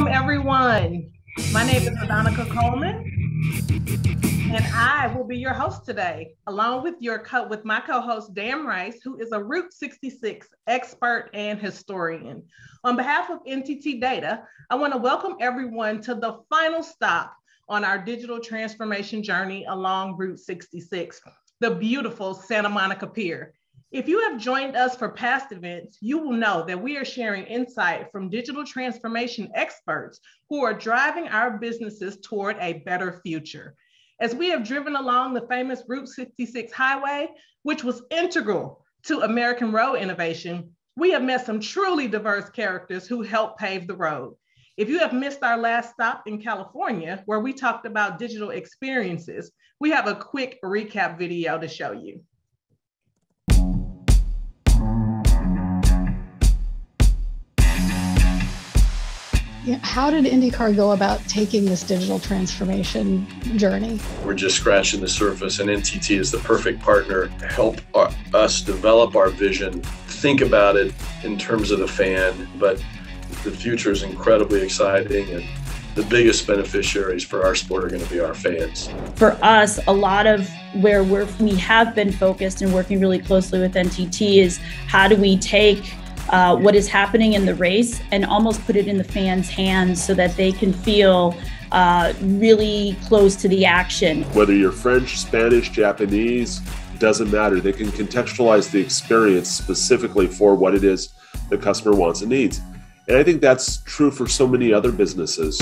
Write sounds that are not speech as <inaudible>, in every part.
Welcome, everyone. My name is Adonica Coleman, and I will be your host today, along with your co- with my co-host Dan Rice, who is a Route 66 expert and historian. On behalf of NTT Data, I want to welcome everyone to the final stop on our digital transformation journey along Route 66, the beautiful Santa Monica Pier. If you have joined us for past events, you will know that we are sharing insight from digital transformation experts who are driving our businesses toward a better future. As we have driven along the famous Route 66 highway, which was integral to American road innovation, we have met some truly diverse characters who helped pave the road. If you have missed our last stop in California, where we talked about digital experiences, we have a quick recap video to show you. How did IndyCar go about taking this digital transformation journey? We're just scratching the surface, and NTT is the perfect partner to help our, us develop our vision, think about it in terms of the fan, but the future is incredibly exciting and the biggest beneficiaries for our sport are going to be our fans. For us, a lot of where we're, we have been focused and working really closely with NTT is how do we take uh, what is happening in the race and almost put it in the fans' hands so that they can feel uh, really close to the action. Whether you're French, Spanish, Japanese, doesn't matter. They can contextualize the experience specifically for what it is the customer wants and needs. And I think that's true for so many other businesses.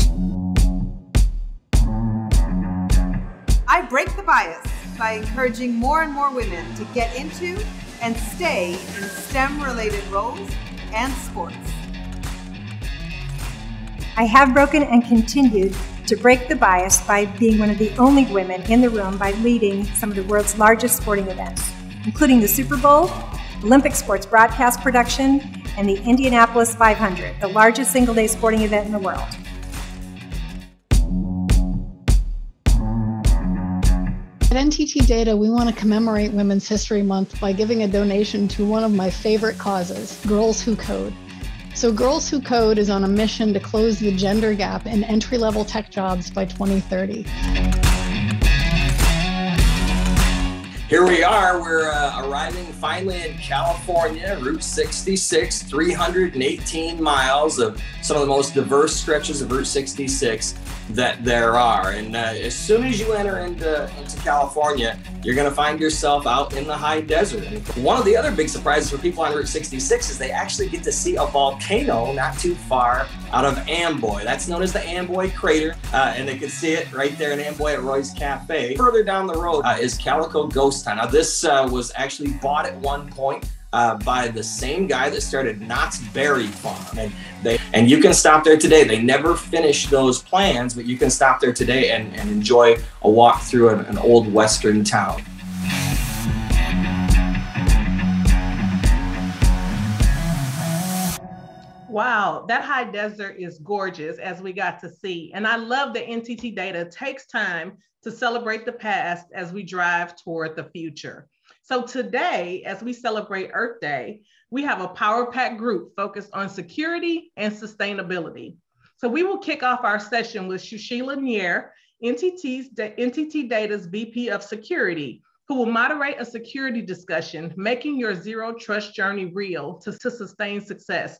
I break the bias by encouraging more and more women to get into and stay in STEM related roles and sports. I have broken and continued to break the bias by being one of the only women in the room by leading some of the world's largest sporting events, including the Super Bowl, Olympic sports broadcast production, and the Indianapolis 500, the largest single day sporting event in the world. NTT Data, we want to commemorate Women's History Month by giving a donation to one of my favorite causes, Girls Who Code. So, Girls Who Code is on a mission to close the gender gap in entry level tech jobs by 2030. Here we are. We're uh, arriving finally in California, Route 66, 318 miles of some of the most diverse stretches of Route 66 that there are. And uh, as soon as you enter into, into California, you're going to find yourself out in the high desert. And one of the other big surprises for people on Route 66 is they actually get to see a volcano not too far out of Amboy. That's known as the Amboy Crater, uh, and they can see it right there in Amboy at Roy's Cafe. Further down the road uh, is Calico Ghost Town. Now, this uh, was actually bought at one point uh, by the same guy that started Knott's Berry Farm, and they and you can stop there today. They never finished those plans, but you can stop there today and, and enjoy a walk through an, an old western town. Wow, that high desert is gorgeous as we got to see. And I love that NTT Data takes time to celebrate the past as we drive toward the future. So today, as we celebrate Earth Day, we have a power pack group focused on security and sustainability. So we will kick off our session with Sushila Nair, NTT's, NTT Data's VP of Security, who will moderate a security discussion, making your zero trust journey real to, to sustain success.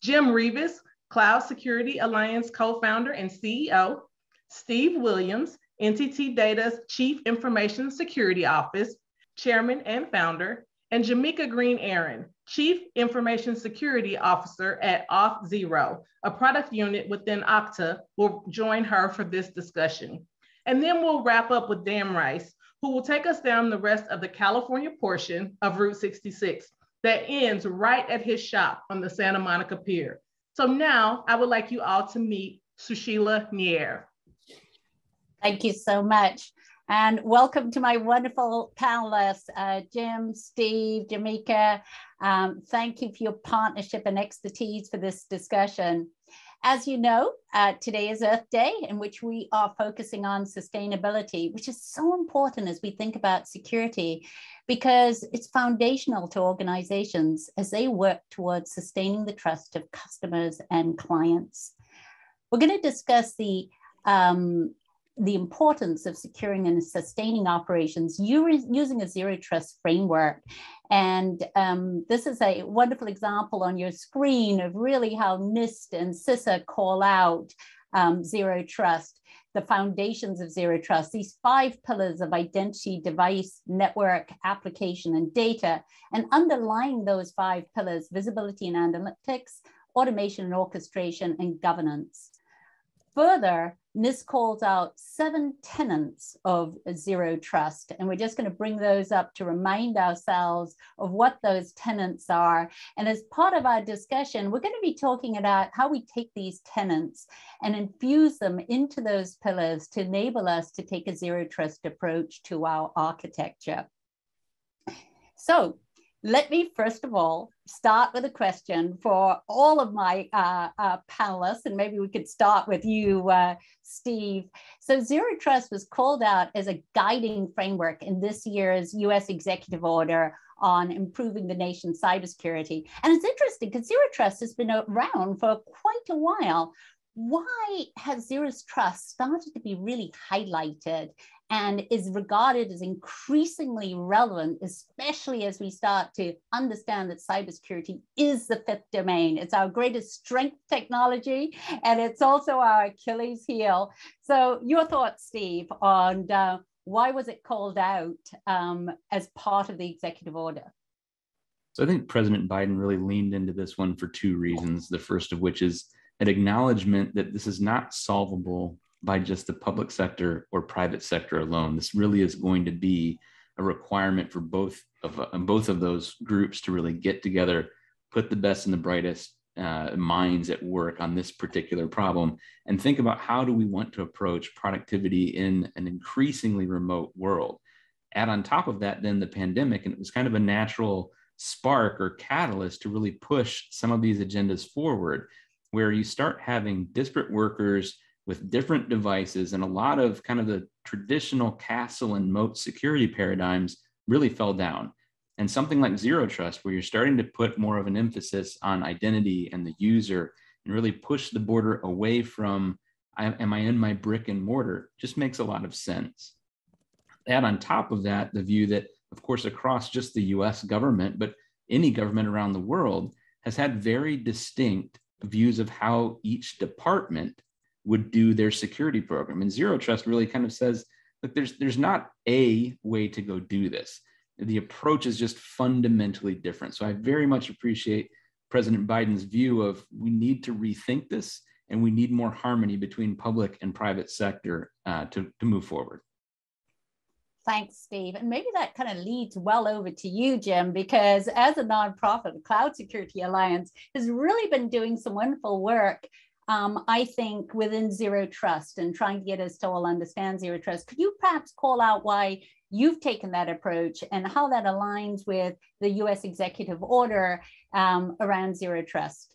Jim Reavis, Cloud Security Alliance co-founder and CEO, Steve Williams, NTT Data's Chief Information Security Office, chairman and founder, and Jameeka Green Aaron, Chief Information Security Officer at Auth0, a product unit within Okta, will join her for this discussion. And then we'll wrap up with Dan Rice, who will take us down the rest of the California portion of Route 66 that ends right at his shop on the Santa Monica Pier. So now I would like you all to meet Sushila Nair. Thank you so much. And welcome to my wonderful panelists, uh, Jim, Steve, Jameeka. Um, thank you for your partnership and expertise for this discussion. As you know, uh, today is Earth Day, in which we are focusing on sustainability, which is so important as we think about security, because it's foundational to organizations as they work towards sustaining the trust of customers and clients. We're going to discuss the um, the importance of securing and sustaining operations using a zero trust framework. And um, this is a wonderful example on your screen of really how NIST and CISA call out um, zero trust, the foundations of zero trust, these five pillars of identity, device, network, application, and data. And underlying those five pillars, visibility and analytics, automation and orchestration, and governance. Further, NIST calls out seven tenets of zero trust, and we're just going to bring those up to remind ourselves of what those tenets are. And as part of our discussion, we're going to be talking about how we take these tenets and infuse them into those pillars to enable us to take a zero trust approach to our architecture. So let me first of all start with a question for all of my uh, uh, panelists, and maybe we could start with you, uh, Steve. So, Zero Trust was called out as a guiding framework in this year's US executive order on improving the nation's cybersecurity. And it's interesting because Zero Trust has been around for quite a while. Why has Zero Trust started to be really highlighted and is regarded as increasingly relevant, especially as we start to understand that cybersecurity is the fifth domain. It's our greatest strength technology, and it's also our Achilles heel. So, your thoughts, Steve, on uh, why was it called out um, as part of the executive order? So, I think President Biden really leaned into this one for two reasons. The first of which is an acknowledgement that this is not solvable by just the public sector or private sector alone. This really is going to be a requirement for both of uh, both of those groups to really get together, put the best and the brightest uh, minds at work on this particular problem, and think about how do we want to approach productivity in an increasingly remote world. Add on top of that, then the pandemic, and it was kind of a natural spark or catalyst to really push some of these agendas forward, where you start having disparate workers with different devices and a lot of kind of the traditional castle and moat security paradigms really fell down. And something like zero trust, where you're starting to put more of an emphasis on identity and the user and really push the border away from am I in my brick and mortar, just makes a lot of sense. Add on top of that the view that, of course, across just the US government, but any government around the world has had very distinct views of how each department would do their security program. And zero trust really kind of says, look, there's there's not a way to go do this. The approach is just fundamentally different. So I very much appreciate President Biden's view of we need to rethink this and we need more harmony between public and private sector uh, to, to move forward. Thanks, Steve. And maybe that kind of leads well over to you, Jim, because as a nonprofit, the Cloud Security Alliance has really been doing some wonderful work um, I think within zero trust and trying to get us to all understand zero trust, could you perhaps call out why you've taken that approach and how that aligns with the US executive order um, around zero trust?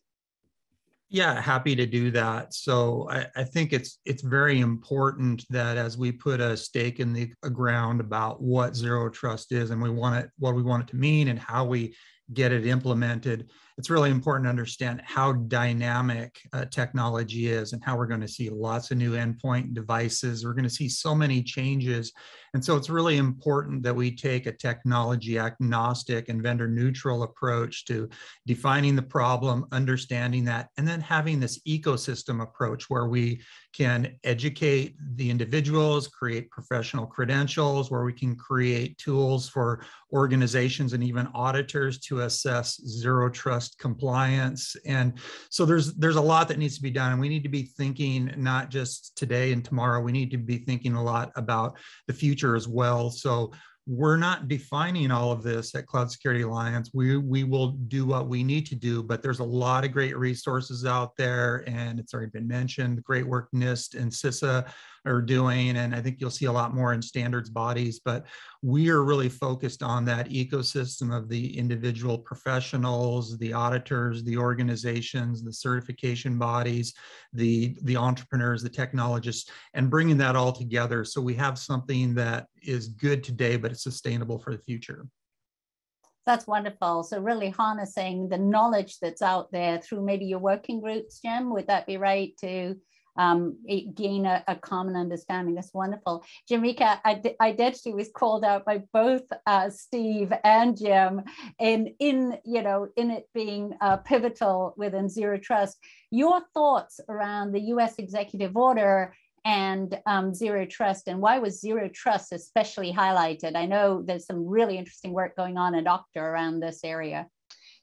Yeah, happy to do that. So I, I, think it's it's very important that as we put a stake in the ground about what zero trust is and we want it, what we want it to mean, and how we get it implemented, it's really important to understand how dynamic uh, technology is and how we're going to see lots of new endpoint devices. We're going to see so many changes. And so it's really important that we take a technology agnostic and vendor neutral approach to defining the problem, understanding that, and then having this ecosystem approach where we can educate the individuals, create professional credentials, where we can create tools for organizations and even auditors to assess zero trust compliance. And so there's there's a lot that needs to be done. And we need to be thinking not just today and tomorrow, we need to be thinking a lot about the future as well. So we're not defining all of this at Cloud Security Alliance. We, we will do what we need to do, but there's a lot of great resources out there, and it's already been mentioned. The great work NIST and CISA are doing, and I think you'll see a lot more in standards bodies. But we are really focused on that ecosystem of the individual professionals, the auditors, the organizations, the certification bodies, the the entrepreneurs, the technologists, and bringing that all together so we have something that is good today, but it's sustainable for the future. That's wonderful. So really harnessing the knowledge that's out there through maybe your working groups, Jim, would that be right? To um, gain a, a, common understanding. That's wonderful. Jameeka, identity was called out by both uh, Steve and Jim in, in, you know, in it being uh, pivotal within Zero Trust. Your thoughts around the US executive order and um, zero trust and why was zero trust especially highlighted i know there's some really interesting work going on at Okta around this area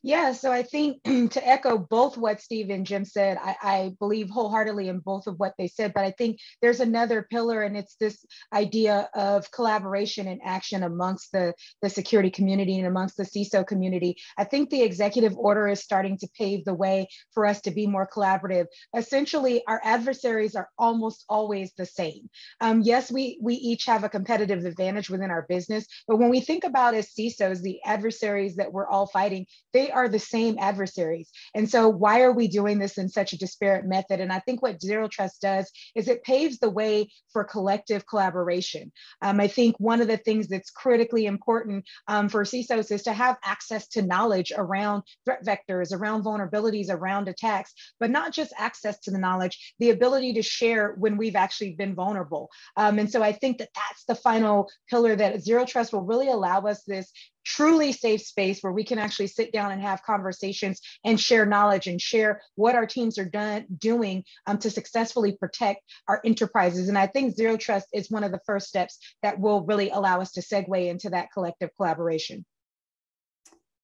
yeah, so I think <clears throat> to echo both what Steve and Jim said, I, I, believe wholeheartedly in both of what they said, but I think there's another pillar, and it's this idea of collaboration and action amongst the, the security community and amongst the CISO community. I think the executive order is starting to pave the way for us to be more collaborative. Essentially, our adversaries are almost always the same. Um, yes, we, we each have a competitive advantage within our business, but when we think about as CISOs, the adversaries that we're all fighting, they are the same adversaries. And so, why are we doing this in such a disparate method? And I think what Zero Trust does is it paves the way for collective collaboration. Um, I think one of the things that's critically important um, for CISOs is to have access to knowledge around threat vectors, around vulnerabilities, around attacks, but not just access to the knowledge, the ability to share when we've actually been vulnerable. Um, and so, I think that that's the final pillar that Zero Trust will really allow us this truly safe space where we can actually sit down and have conversations and share knowledge and share what our teams are done doing um, to successfully protect our enterprises. And I think Zero Trust is one of the first steps that will really allow us to segue into that collective collaboration.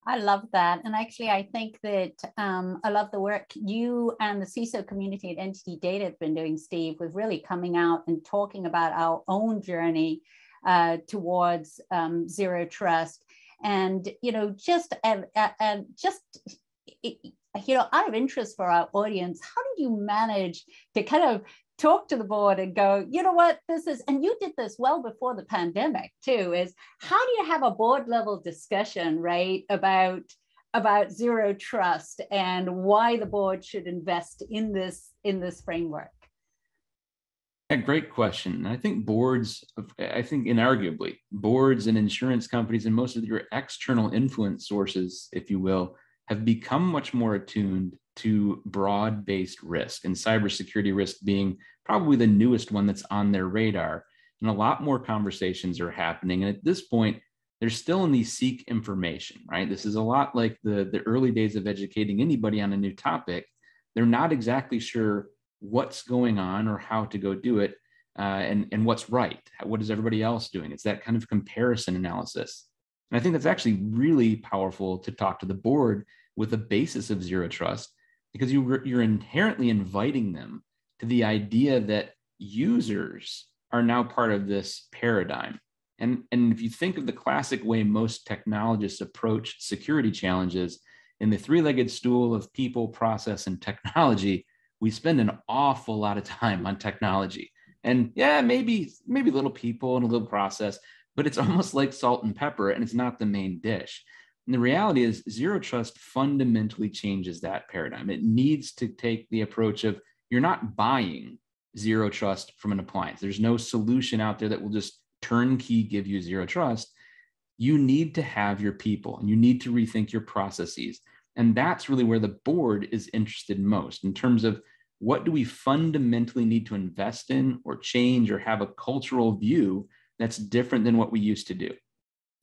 I love that. And actually, I think that um, I love the work you and the CISO community at NTT Data have been doing, Steve, with really coming out and talking about our own journey uh, towards um, zero trust and you know just and, just you know out of interest for our audience how did you manage to kind of talk to the board and go you know what? This is and you did this well before the pandemic too is how do you have a board level discussion right about about zero trust and why the board should invest in this in this framework a great question. I think boards, I think inarguably, boards and insurance companies and most of your external influence sources, if you will, have become much more attuned to broad based risk and cybersecurity risk being probably the newest one that's on their radar. And a lot more conversations are happening. And at this point, they're still in the seek information, right? This is a lot like the, the early days of educating anybody on a new topic. They're not exactly sure what's going on or how to go do it uh, and, and what's right. What is everybody else doing? It's that kind of comparison analysis. And I think that's actually really powerful to talk to the board with the basis of zero trust because you, you're inherently inviting them to the idea that users are now part of this paradigm. And, and if you think of the classic way most technologists approach security challenges in the three legged stool of people, process, and technology, we spend an awful lot of time on technology. And yeah, maybe maybe little people and a little process, but it's <laughs> almost like salt and pepper and it's not the main dish. And the reality is zero trust fundamentally changes that paradigm. It needs to take the approach of you're not buying zero trust from an appliance. There's no solution out there that will just turnkey give you zero trust. You need to have your people and you need to rethink your processes. And that's really where the board is interested most in terms of what do we fundamentally need to invest in or change or have a cultural view that's different than what we used to do.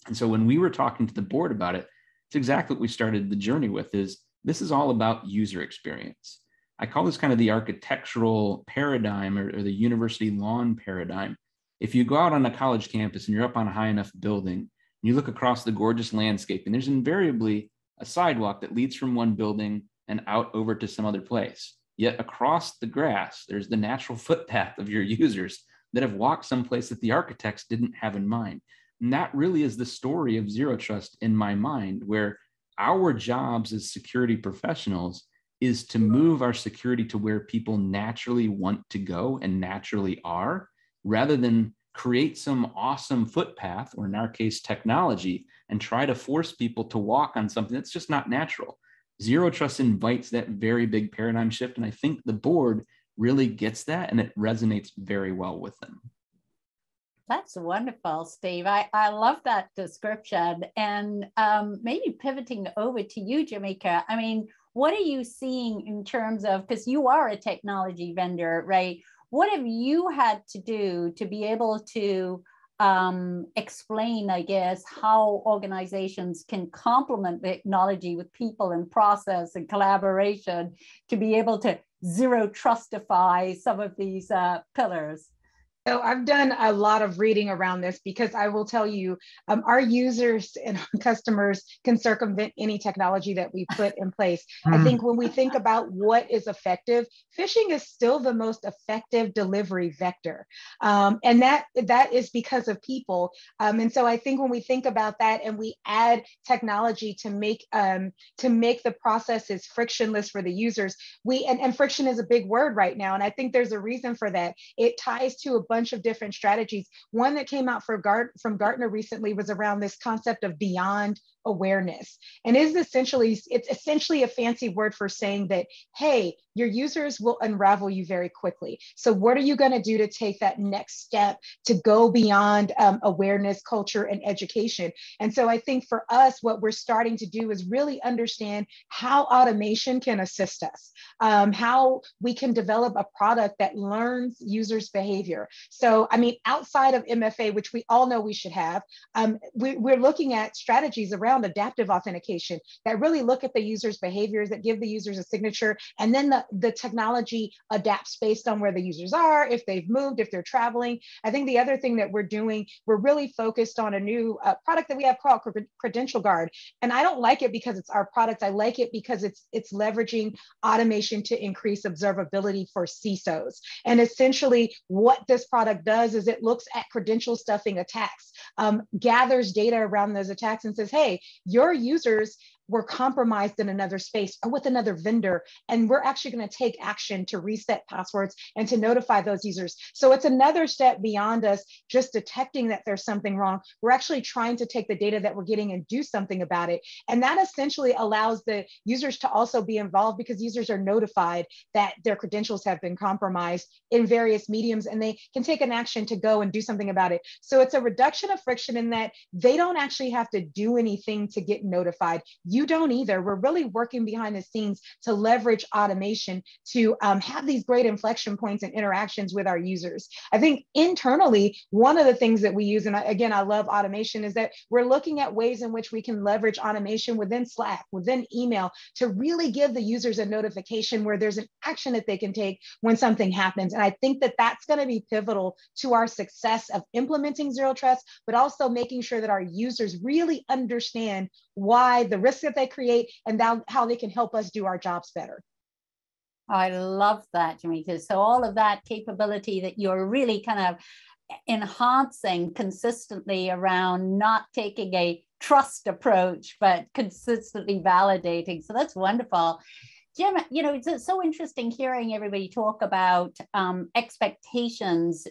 And so when we were talking to the board about it, it's exactly what we started the journey with is this is all about user experience. I call this kind of the architectural paradigm or, or the university lawn paradigm. If you go out on a college campus and you're up on a high enough building, and you look across the gorgeous landscape, and there's invariably a sidewalk that leads from one building and out over to some other place. Yet across the grass, there's the natural footpath of your users that have walked someplace that the architects didn't have in mind. And that really is the story of zero trust in my mind, where our jobs as security professionals is to move our security to where people naturally want to go and naturally are, rather than create some awesome footpath, or in our case, technology, and try to force people to walk on something that's just not natural. Zero Trust invites that very big paradigm shift. And I think the board really gets that and it resonates very well with them. That's wonderful, Steve. I, I love that description. And um, maybe pivoting over to you, Jameeka. I mean, what are you seeing in terms of because you are a technology vendor, right? What have you had to do to be able to um, explain, I guess, how organizations can complement the technology with people and process and collaboration to be able to zero trustify some of these uh, pillars? So I've done a lot of reading around this because I will tell you, um, our users and <laughs> customers can circumvent any technology that we put in place. Mm. I hmm. think when we think about what is effective, phishing is still the most effective delivery vector, um, and that that is because of people. Um, and so I think when we think about that and we add technology to make um, to make the processes frictionless for the users, we and, and friction is a big word right now, and I think there's a reason for that. It ties to a bunch of different strategies. One that came out Gart- from Gartner recently was around this concept of beyond awareness and is essentially it's essentially a fancy word for saying that hey your users will unravel you very quickly. So what are you going to do to take that next step to go beyond um, awareness culture and education? And so i think for us what we're starting to do is really understand how automation can assist us um, how we can develop a product that learns users behavior. So i mean outside of mfa which we all know we should have um, we, we're looking at strategies around around adaptive authentication that really look at the user's behaviors, that give the users a signature, and then the, the technology adapts based on where the users are, if they've moved, if they're traveling. I think the other thing that we're doing, we're really focused on a new uh, product that we have called Credential Guard. And I don't like it because it's our product. I like it because it's it's leveraging automation to increase observability for CISOs. And essentially what this product does is it looks at credential stuffing attacks, um, gathers data around those attacks and says, hey, your users were compromised in another space or with another vendor. And we're actually going to take action to reset passwords and to notify those users. So it's another step beyond us just detecting that there's something wrong. We're actually trying to take the data that we're getting and do something about it. And that essentially allows the users to also be involved because users are notified that their credentials have been compromised in various mediums and they can take an action to go and do something about it. So it's a reduction of friction in that they don't actually have to do anything to get notified you don't either. We're really working behind the scenes to leverage automation to um, have these great inflection points and interactions with our users. I think internally, one of the things that we use, and I, again, I love automation, is that we're looking at ways in which we can leverage automation within Slack, within email, to really give the users a notification where there's an action that they can take when something happens. And I think that that's going to be pivotal to our success of implementing zero trust, but also making sure that our users really understand why the risks that they create and how they can help us do our jobs better. I love that, Jameeka. So all of that capability that you're really kind of enhancing consistently around not taking a trust approach, but consistently validating. So that's wonderful. Jim, you know, it's so interesting hearing everybody talk about um, expectations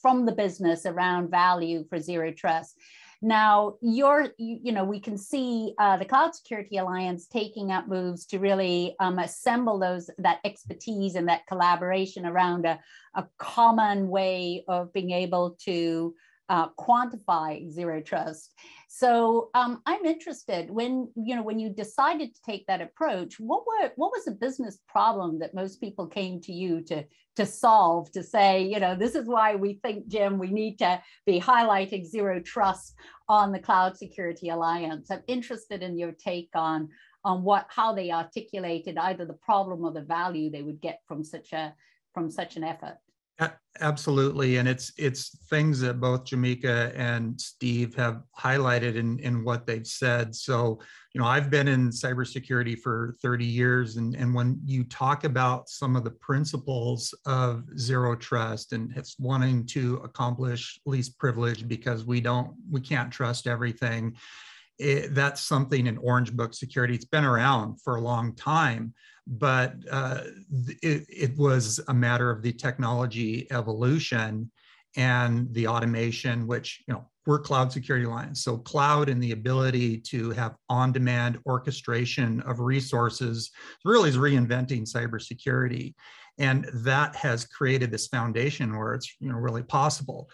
from the business around value for zero trust. Now, you're, you, you know, we can see uh, the Cloud Security Alliance taking up moves to really um, assemble those that expertise and that collaboration around a, a common way of being able to uh, quantify zero trust. So um, I'm interested when you know when you decided to take that approach. What were what was the business problem that most people came to you to to solve? To say you know this is why we think Jim we need to be highlighting zero trust on the Cloud Security Alliance. I'm interested in your take on on what how they articulated either the problem or the value they would get from such a from such an effort. Absolutely, and it's it's things that both Jameeka and Steve have highlighted in in what they've said. So, you know, I've been in cybersecurity for 30 years, and and when you talk about some of the principles of zero trust and it's wanting to accomplish least privilege because we don't we can't trust everything, it, that's something in Orange Book security. It's been around for a long time but uh, it, it was a matter of the technology evolution and the automation, which, you know, we're cloud security alliance. So cloud and the ability to have on-demand orchestration of resources really is reinventing cybersecurity. And that has created this foundation where it's, you know, really possible.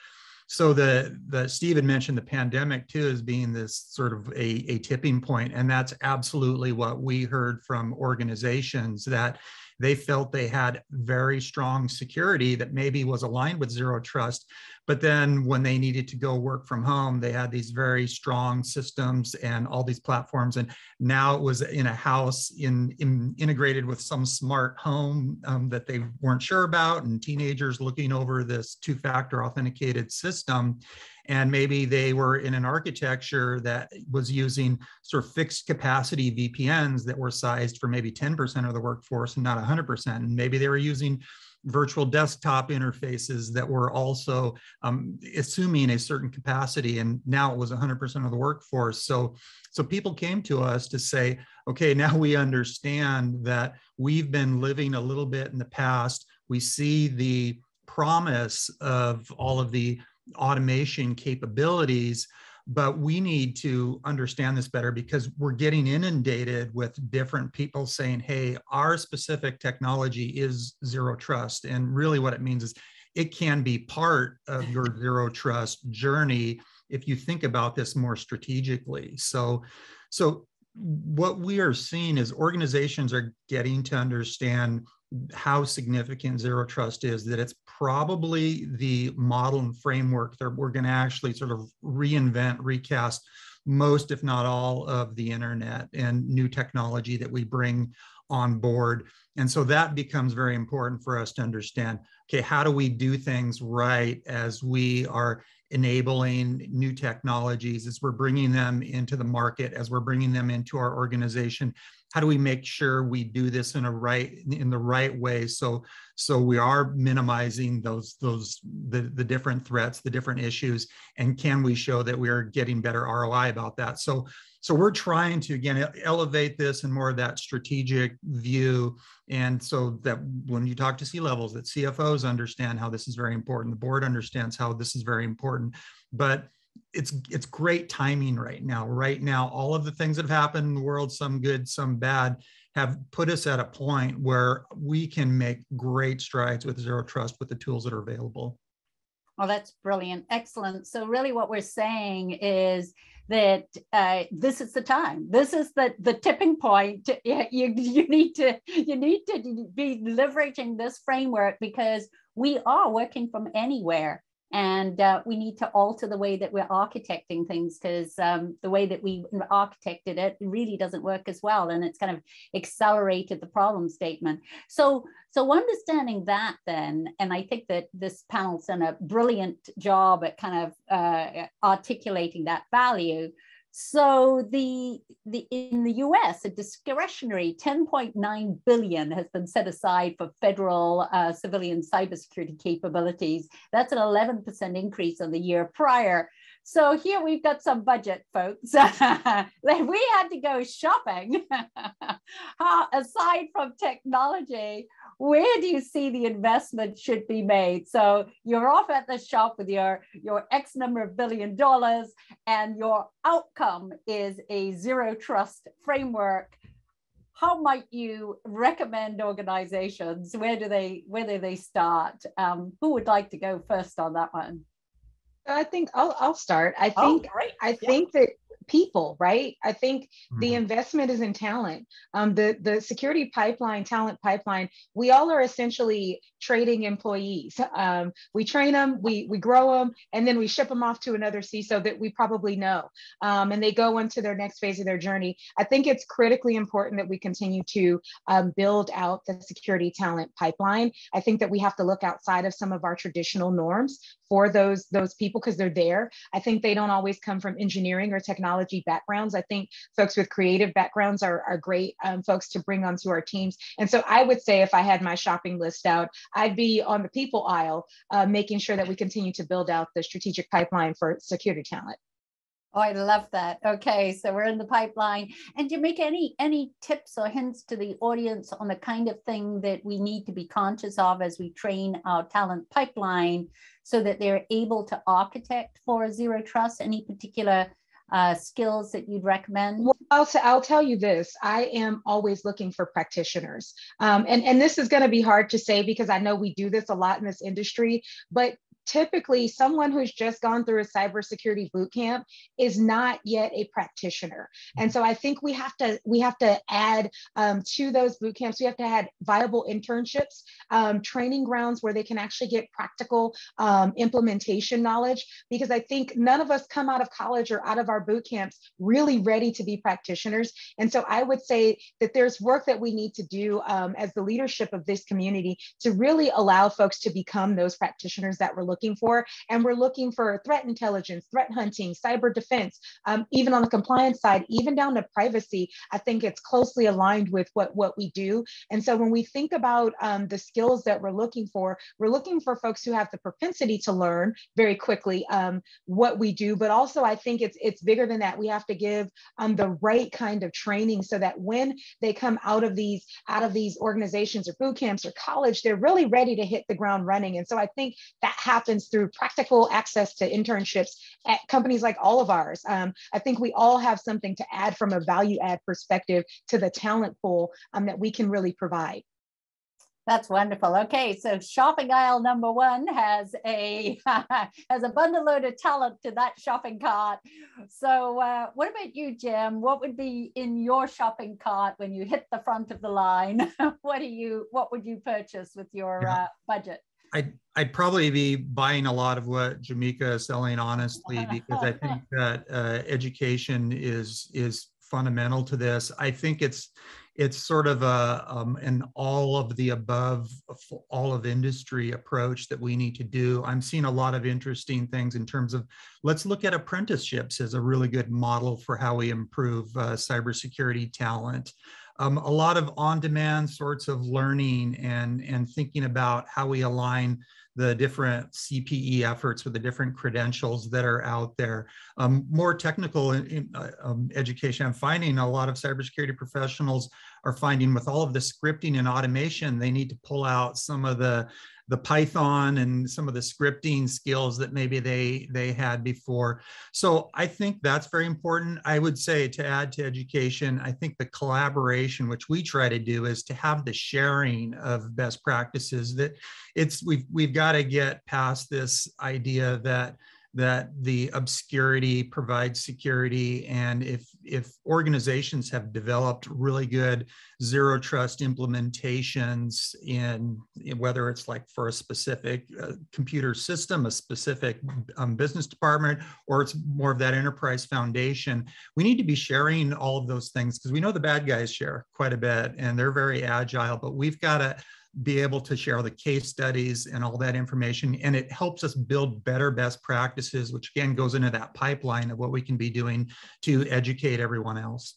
So the the Steve had mentioned the pandemic too as being this sort of a, a tipping point, and that's absolutely what we heard from organizations that they felt they had very strong security that maybe was aligned with zero trust. But then when they needed to go work from home, they had these very strong systems and all these platforms. And now it was in a house in, in integrated with some smart home um, that they weren't sure about, and teenagers looking over this two factor authenticated system and maybe they were in an architecture that was using sort of fixed capacity VPNs that were sized for maybe 10% of the workforce and not 100%. And maybe they were using virtual desktop interfaces that were also um, assuming a certain capacity and now it was 100% of the workforce. So so people came to us to say okay now we understand that we've been living a little bit in the past. We see the promise of all of the automation capabilities but we need to understand this better because we're getting inundated with different people saying hey our specific technology is zero trust. And really what it means is it can be part of your <laughs> zero trust journey if you think about this more strategically. So so what we are seeing is organizations are getting to understand how significant zero trust is that it's probably the model and framework that we're going to actually sort of reinvent recast most if not all of the internet and new technology that we bring on board. And so that becomes very important for us to understand okay how do we do things right as we are enabling new technologies as we're bringing them into the market as we're bringing them into our organization how do we make sure we do this in a right in the right way? So so we are minimizing those those the, the different threats the different issues and can we show that we are getting better roi about that? So so we're trying to again elevate this in more of that strategic view and so that when you talk to c levels that cfos understand how this is very important the board understands how this is very important but it's it's great timing right now. Right now, all of the things that have happened in the world, some good, some bad, have put us at a point where we can make great strides with zero trust with the tools that are available. well that's brilliant. Excellent. So really what we're saying is that uh, this is the time. This is the, the tipping point. You, you need to you need to be leveraging this framework because we are working from anywhere and uh, we need to alter the way that we're architecting things because um, the way that we architected it really doesn't work as well and it's kind of accelerated the problem statement. So so understanding that then and i think that this panel's done a brilliant job at kind of uh, articulating that value so the, the in the US, a discretionary 10.9 billion has been set aside for federal uh, civilian cybersecurity capabilities. That's an 11% increase on the year prior. So here we've got some budget, folks. <laughs> we had to go shopping. <laughs> Aside from technology, where do you see the investment should be made? So you're off at the shop with your, your X number of billion dollars, and your outcome is a zero trust framework. How might you recommend organizations? Where do they where do they start? Um, who would like to go first on that one? I think I'll, I'll start. I oh, think I think that people, right? I think mm-hmm. the investment is in talent. Um, the the security pipeline, talent pipeline. We all are essentially trading employees. Um, we train them, we we grow them, and then we ship them off to another CISO that we probably know, um, and they go into their next phase of their journey. I think it's critically important that we continue to um, build out the security talent pipeline. I think that we have to look outside of some of our traditional norms for those those people because they're there. I think they don't always come from engineering or technology backgrounds. I think folks with creative backgrounds are, are great um, folks to bring onto our teams. And so I would say if I had my shopping list out, I'd be on the people aisle, uh, making sure that we continue to build out the strategic pipeline for security talent. Oh, I love that. Okay, so we're in the pipeline. And do you make any any tips or hints to the audience on the kind of thing that we need to be conscious of as we train our talent pipeline so that they're able to architect for zero trust? Any particular uh, skills that you'd recommend? Well, I'll, t- I'll tell you this. I am always looking for practitioners. Um, and, and this is going to be hard to say because I know we do this a lot in this industry, but typically someone who's just gone through a cybersecurity boot camp is not yet a practitioner. And so I think we have to we have to add um, to those boot camps. We have to add viable internships, um, training grounds where they can actually get practical um, implementation knowledge. Because I think none of us come out of college or out of our boot camps really ready to be practitioners. And so I would say that there's work that we need to do um, as the leadership of this community to really allow folks to become those practitioners that we're looking for. And we're looking for threat intelligence, threat hunting, cyber defense, um, even on the compliance side, even down to privacy. I think it's closely aligned with what, what we do. And so when we think about um, the skills that we're looking for, we're looking for folks who have the propensity to learn very quickly um, what we do. But also, I think it's it's bigger than that. We have to give um, the right kind of training so that when they come out of these out of these organizations or boot camps or college, they're really ready to hit the ground running. And so I think that happens through practical access to internships at companies like all of ours. Um, I think we all have something to add from a value add perspective to the talent pool um, that we can really provide. That's wonderful. Okay, so shopping aisle number one has a <laughs> has a bundle load of talent to that shopping cart. So, uh, what about you, Jim? What would be in your shopping cart when you hit the front of the line? <laughs> what do you What would you purchase with your yeah. uh, budget? I'd, I'd probably be buying a lot of what Jameeka is selling honestly because I think that uh, education is is fundamental to this. I think it's it's sort of a um, an all of the above, all of industry approach that we need to do. I'm seeing a lot of interesting things in terms of let's look at apprenticeships as a really good model for how we improve uh, cybersecurity talent. Um, a lot of on-demand sorts of learning and and thinking about how we align the different CPE efforts with the different credentials that are out there. Um, more technical in, in, uh, um, education, I'm finding a lot of cybersecurity professionals are finding with all of the scripting and automation, they need to pull out some of the the Python and some of the scripting skills that maybe they they had before. So I think that's very important. I would say to add to education, I think the collaboration, which we try to do, is to have the sharing of best practices. That it's we've we've got to get past this idea that that the obscurity provides security. And if if organizations have developed really good zero trust implementations in, in whether it's like for a specific uh, computer system a specific um, business department or it's more of that enterprise foundation we need to be sharing all of those things because we know the bad guys share quite a bit and they're very agile but we've got to be able to share the case studies and all that information. And it helps us build better best practices, which again goes into that pipeline of what we can be doing to educate everyone else.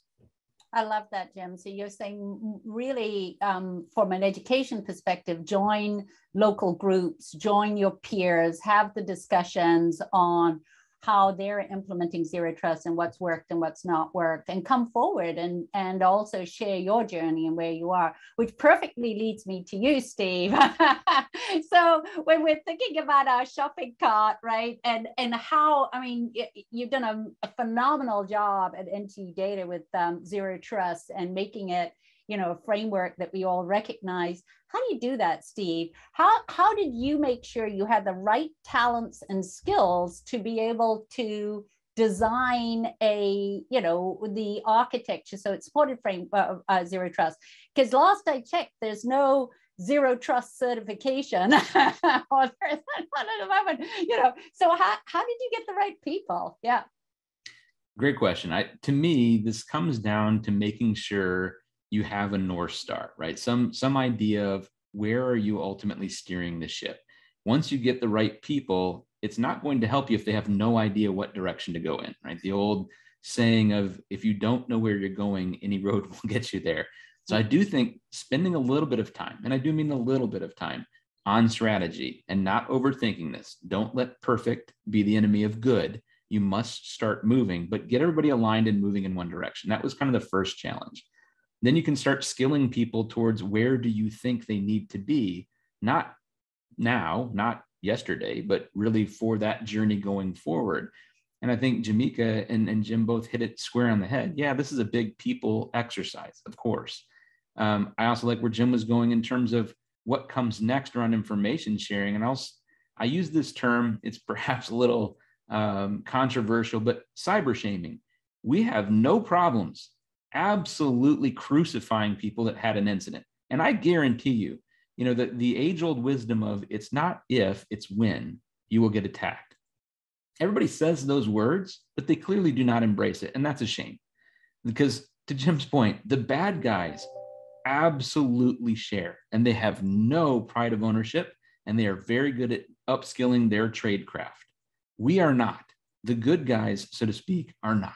I love that, Jim. So you're saying really um, from an education perspective, join local groups, join your peers, have the discussions on how they're implementing zero trust and what's worked and what's not worked and come forward and and also share your journey and where you are which perfectly leads me to you steve. <laughs> So when we're thinking about our shopping cart right and and how i mean you've done a, a phenomenal job at NTT Data with um, zero trust and making it you know a framework that we all recognize. How do you do that steve? How how did you make sure you had the right talents and skills to be able to design a you know the architecture so it's supported frame uh, uh, zero trust? Because last i checked there's no zero trust certification <laughs> at the moment you know? So how, how did you get the right people? Yeah. Great question. I to me this comes down to making sure you have a north star right? Some some idea of where are you ultimately steering the ship. Once you get the right people it's not going to help you if they have no idea what direction to go in right? The old saying of if you don't know where you're going any road <laughs> will get you there. So i do think spending a little bit of time and i do mean a little bit of time on strategy and not overthinking this. Don't let perfect be the enemy of good. You must start moving but get everybody aligned and moving in one direction. That was kind of the first challenge then you can start skilling people towards where do you think they need to be not now not yesterday but really for that journey going forward. And i think jameeka and, and jim both hit it square on the head. Yeah this is a big people exercise of course. Um, i also like where jim was going in terms of what comes next around information sharing. And also I use this term, it's <laughs> perhaps a little um, controversial, but cyber shaming. We have no problems absolutely crucifying people that had an incident. And I guarantee you, you know, that the age old wisdom of it's not if, it's when you will get attacked. Everybody says those words, but they clearly do not embrace it. And that's a shame because, to Jim's point, the bad guys absolutely share and they have no pride of ownership and they are very good at upskilling their trade craft. We are not. The good guys, so to speak, are not.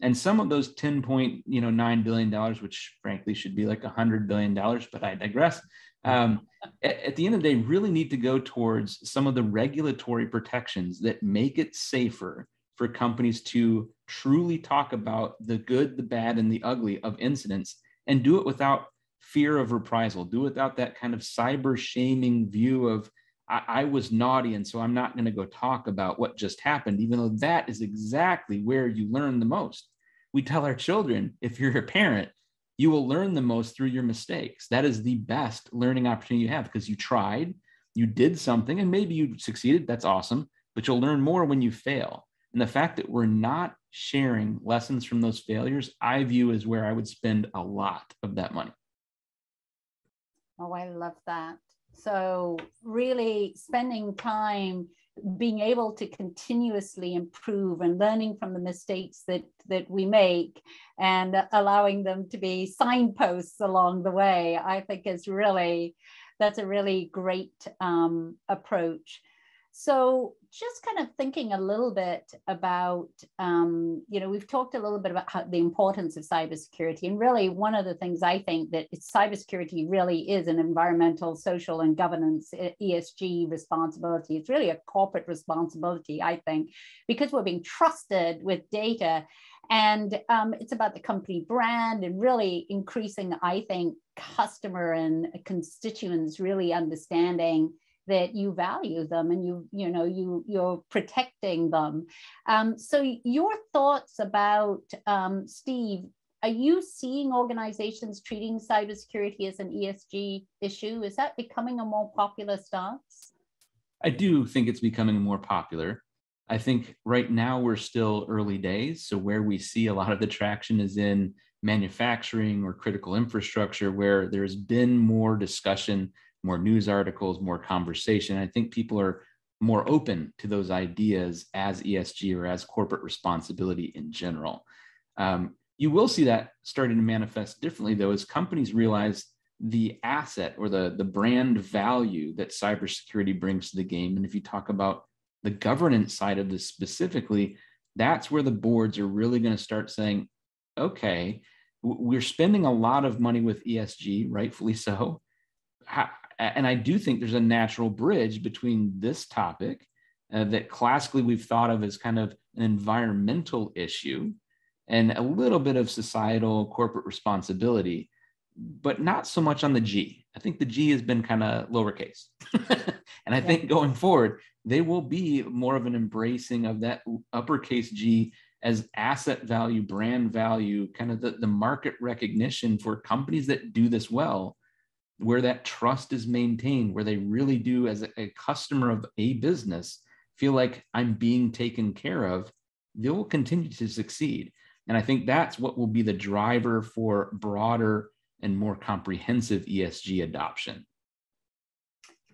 And some of those 10 point, you know, $9 billion, which frankly should be like $100 billion, but I digress. Um, at, at the end of the day, really need to go towards some of the regulatory protections that make it safer for companies to truly talk about the good, the bad, and the ugly of incidents and do it without fear of reprisal, do it without that kind of cyber shaming view of, I, I was naughty, and so I'm not going to go talk about what just happened, even though that is exactly where you learn the most. We tell our children, if you're a parent, you will learn the most through your mistakes. That is the best learning opportunity you have because you tried, you did something, and maybe you succeeded. That's awesome, but you'll learn more when you fail. And the fact that we're not sharing lessons from those failures, I view as where I would spend a lot of that money. Oh, I love that. So, really spending time being able to continuously improve and learning from the mistakes that that we make and allowing them to be signposts along the way i think is really that's a really great um, approach. So just kind of thinking a little bit about, um, you know, we've talked a little bit about how, the importance of cybersecurity. And really, one of the things I think that cybersecurity really is an environmental, social, and governance ESG responsibility. It's really a corporate responsibility, I think, because we're being trusted with data. And um, it's about the company brand and really increasing, I think, customer and constituents really understanding that you value them and you you know you you're protecting them. Um, so your thoughts about um, steve are you seeing organizations treating cybersecurity as an esg issue? Is that becoming a more popular stance? I do think it's becoming more popular. I think right now we're still early days so where we see a lot of the traction is in manufacturing or critical infrastructure where there's been more discussion more news articles, more conversation. I think people are more open to those ideas as ESG or as corporate responsibility in general. Um, you will see that starting to manifest differently, though, as companies realize the asset or the, the brand value that cybersecurity brings to the game. And if you talk about the governance side of this specifically, that's where the boards are really going to start saying, okay, we're spending a lot of money with ESG, rightfully so. How, and I do think there's a natural bridge between this topic uh, that classically we've thought of as kind of an environmental issue and a little bit of societal corporate responsibility, but not so much on the G. I think the G has been kind of lowercase. <laughs> and I think going forward, they will be more of an embracing of that uppercase G as asset value, brand value, kind of the, the market recognition for companies that do this well where that trust is maintained, where they really do, as a, a customer of a business, feel like I'm being taken care of, they will continue to succeed. And I think that's what will be the driver for broader and more comprehensive ESG adoption.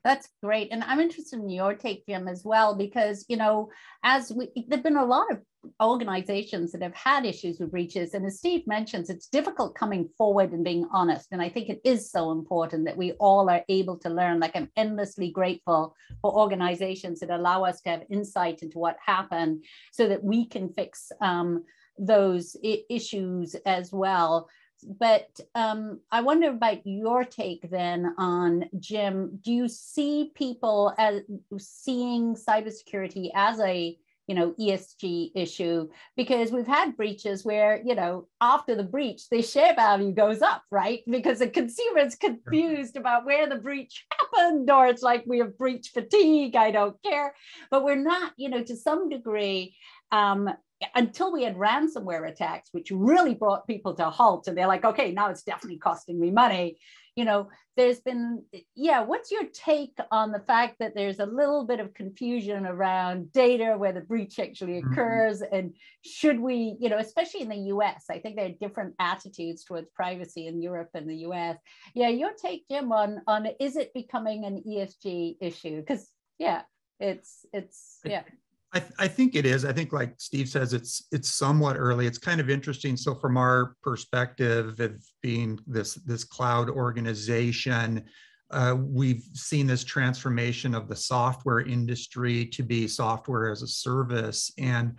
That's great. And I'm interested in your take, Jim, as well, because, you know, as we, there've been a lot of organizations that have had issues with breaches. And as Steve mentions, it's difficult coming forward and being honest. And I think it is so important that we all are able to learn. Like I'm endlessly grateful for organizations that allow us to have insight into what happened so that we can fix um, those issues as well but um, I wonder about your take then on Jim. Do you see people as seeing cybersecurity as a you know ESG issue? Because we've had breaches where you know after the breach, the share value goes up, right? Because the consumer is confused about where the breach happened, or it's like we have breach fatigue. I don't care, but we're not, you know, to some degree. Um, until we had ransomware attacks, which really brought people to a halt, and they're like, okay, now it's definitely costing me money. You know, there's been, yeah, what's your take on the fact that there's a little bit of confusion around data where the breach actually mm-hmm. occurs? Mm-hmm. And should we, you know, especially in the US, I think there are different attitudes towards privacy in Europe and the US. Yeah, your take, Jim, on, on is it becoming an ESG issue? Because, yeah, it's, it's, yeah. I, th- I, think it is. I think, like Steve says, it's it's somewhat early. It's kind of interesting. So, from our perspective of being this this cloud organization, uh, we've seen this transformation of the software industry to be software as a service, and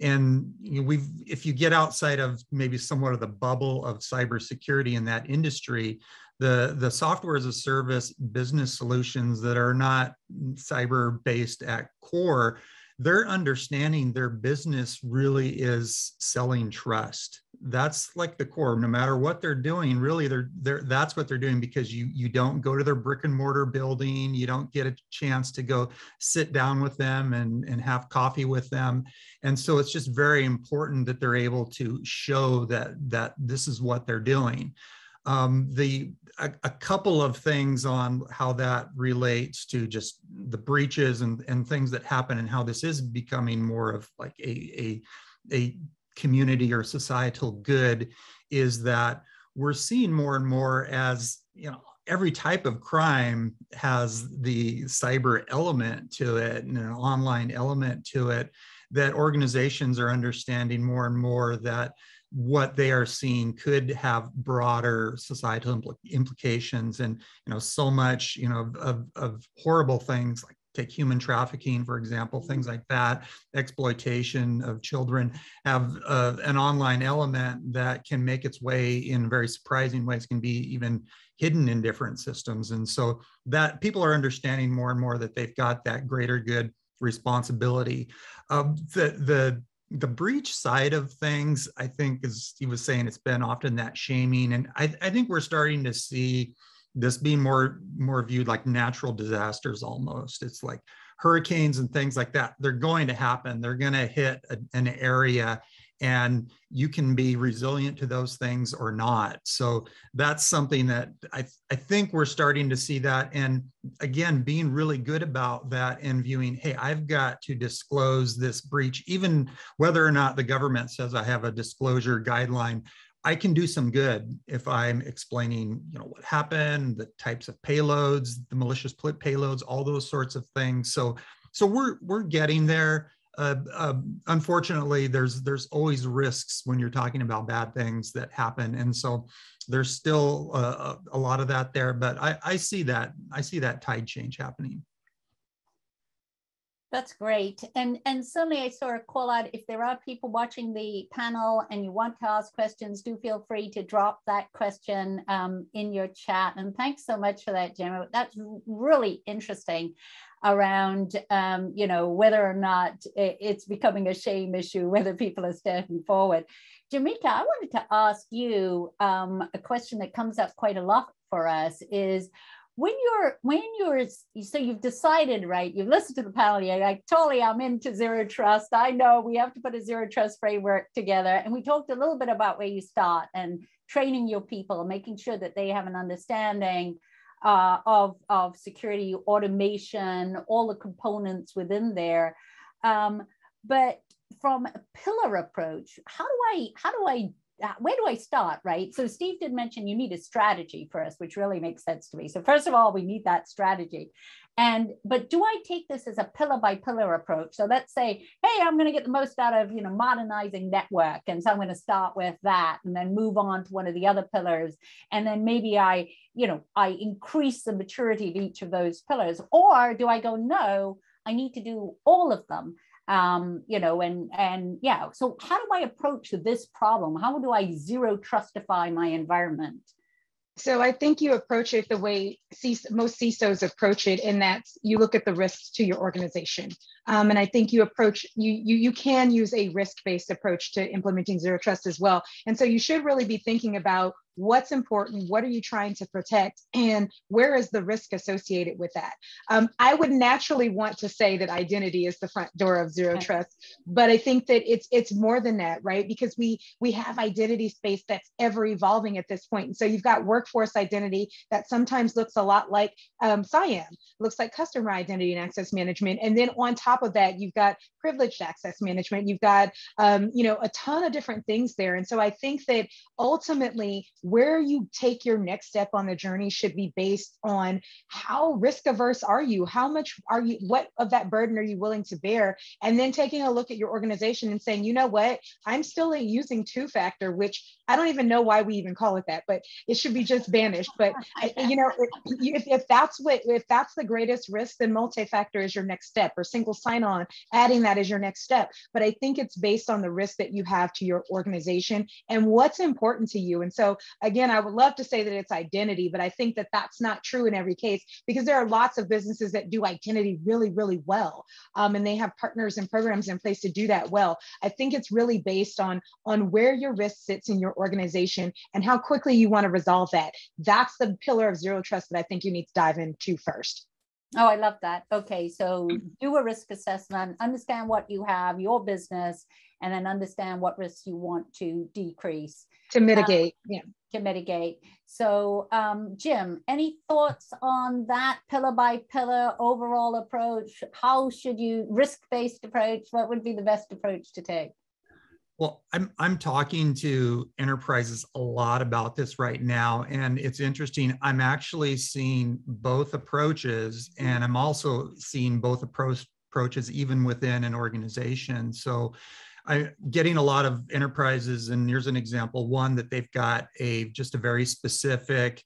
and you know, we've if you get outside of maybe somewhat of the bubble of cybersecurity in that industry, the the software as a service business solutions that are not cyber based at core they're understanding their business really is selling trust. That's like the core. No matter what they're doing really they're, they're that's what they're doing because you you don't go to their brick and mortar building. You don't get a chance to go sit down with them and and have coffee with them. And so it's just very important that they're able to show that that this is what they're doing um, the a, a, couple of things on how that relates to just the breaches and, and things that happen and how this is becoming more of like a, a, a community or societal good is that we're seeing more and more as you know every type of crime has the cyber element to it and an online element to it that organizations are understanding more and more that what they are seeing could have broader societal impl- implications. And you know so much you know of, of horrible things like take human trafficking for example things like that exploitation of children have uh, an online element that can make its way in very surprising ways can be even hidden in different systems. And so that people are understanding more and more that they've got that greater good responsibility. Um, the the the breach side of things, I think, as he was saying, it's been often that shaming, and I, I think we're starting to see this being more more viewed like natural disasters almost. It's like hurricanes and things like that. They're going to happen. They're going to hit a, an area, and you can be resilient to those things or not. So that's something that I, I think we're starting to see that. And again being really good about that and viewing hey i've got to disclose this breach even whether or not the government says i have a disclosure guideline I can do some good if I'm explaining, you know, what happened, the types of payloads, the malicious payloads, all those sorts of things. So, so we're we're getting there uh, uh, unfortunately, there's there's always risks when you're talking about bad things that happen, and so there's still uh, a lot of that there. But I, I see that I see that tide change happening. That's great. And and certainly I saw a call out. If there are people watching the panel and you want to ask questions, do feel free to drop that question um, in your chat. And thanks so much for that, Jim. That's really interesting around, um, you know, whether or not it's becoming a shame issue, <laughs> whether people are stepping forward. Jameeka, I wanted to ask you um, a question that comes up quite a lot for us is when you're when you're so you've decided right you've listened to the panel you're like totally i'm into zero trust i know we have to put a zero trust framework together and we talked a little bit about where you start and training your people making sure that they have an understanding uh, of, of security automation, all the components within there. Um, but from a pillar approach, how do I, how do I Uh, where do I start, right? So Steve did mention you need a strategy first, which really makes sense to me. So first of all, we need that strategy. And but do I take this as a pillar by pillar approach? So let's say, hey, I'm going to get the most out of you know modernizing network, and so I'm going to start with that, and then move on to one of the other pillars, and then maybe I you know I increase the maturity of each of those pillars, or do I go no? I need to do all of them um, you know, and and yeah. So how do I approach this problem? How do I zero trustify my environment? So I think you approach it the way most CISOs approach it, in that you look at the risks to your organization. Um, and I think you approach you you you can use a risk-based approach to implementing zero trust as well. And so you should really be thinking about what's important, what are you trying to protect, and where is the risk associated with that. Um, I would naturally want to say that identity is the front door of zero trust, but I think that it's it's more than that, right? Because we we have identity space that's ever evolving at this point. And so you've got workforce identity that sometimes looks a lot like um, CIAM, looks like customer identity and access management, and then on top of that, you've got privileged access management. You've got um, you know a ton of different things there, and so I think that ultimately where you take your next step on the journey should be based on how risk averse are you? How much are you what of that burden are you willing to bear? And then taking a look at your organization and saying you know what? I'm still using two factor which i don't even know why we even call it that but it should be just banished. But you know if, if that's what if that's the greatest risk then multi-factor is your next step or single sign-on adding that is your next step. But i think it's based on the risk that you have to your organization and what's important to you. And so again i would love to say that it's identity but i think that that's not true in every case because there are lots of businesses that do identity really really well um, and they have partners and programs in place to do that well. I think it's really based on on where your risk sits in your organization and how quickly you want to resolve that. That's the pillar of zero trust that i think you need to dive into first Oh, I love that. Okay, so do a risk assessment, understand what you have, your business, and then understand what risks you want to decrease. To mitigate, um, yeah. To mitigate. So, um, Jim, any thoughts on that pillar by pillar overall approach? How should you risk based approach? What would be the best approach to take? Well, I'm I'm talking to enterprises a lot about this right now, and it's interesting. I'm actually seeing both approaches, and I'm also seeing both approach, approaches even within an organization. So, I'm getting a lot of enterprises, and here's an example: one that they've got a just a very specific